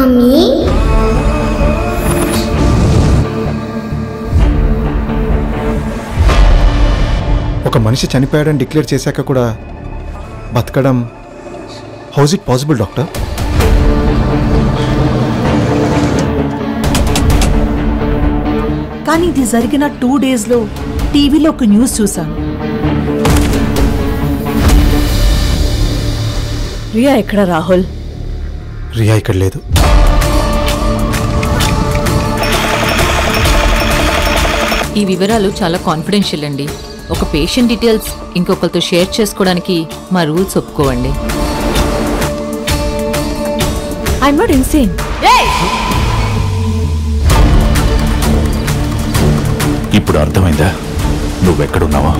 Mummy. ఒక మనిషి చనిపోయాడని డిక్లేర్ చేశాక కూడా బతకడం హౌజ్ ఇట్ పాసిబుల్ డాక్టర్? కానీ ఇది జరిగిన టూ డేస్లో టీవీలో ఒక న్యూస్ చూశాను. రియా ఎక్కడ రాహుల్? రియా ఇక్కడ లేదు. ఈ వివరాలు చాలా కాన్ఫిడెన్షియల్ అండి. ఒక పేషెంట్ డీటెయిల్స్ ఇంకొకరితో షేర్ చేసుకోవడానికి మా రూల్స్ ఒప్పుకోవండి. ఐఎమ్ నాట్ ఇన్సేన్ ఇప్పుడు అర్థమైందా? నువ్వెక్కడున్నావా?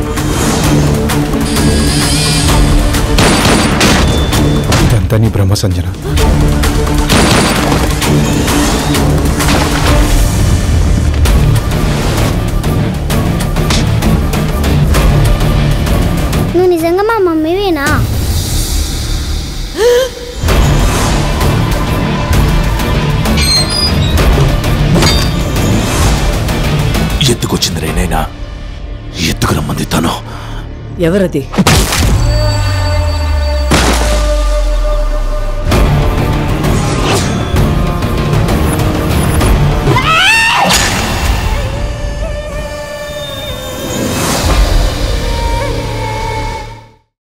ఇదంతా నీ బ్రహ్మ నువ్వు నిజంగా మా మమ్మీవేనా ఎత్తుకొచ్చింది రేనైనా ఎత్తుకు రమ్మంది తను? ఎవరది?